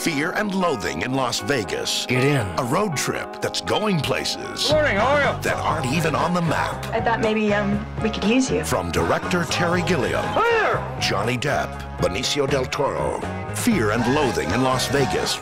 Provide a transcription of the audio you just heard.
Fear and Loathing in Las Vegas. Get in. A road trip that's going places Morning, how are you? that aren't even on the map. I thought maybe um we could use you. From director Terry Gilliam, Johnny Depp, Benicio del Toro. Fear and Loathing in Las Vegas.